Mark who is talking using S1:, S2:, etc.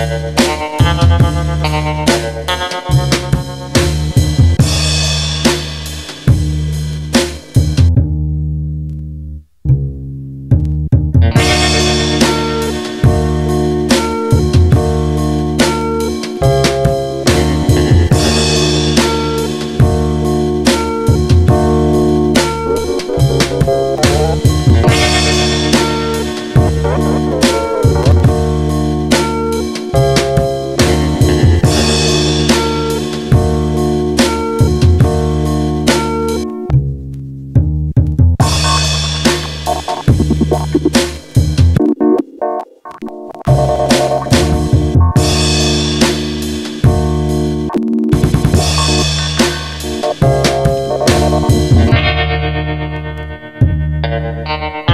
S1: No, no, no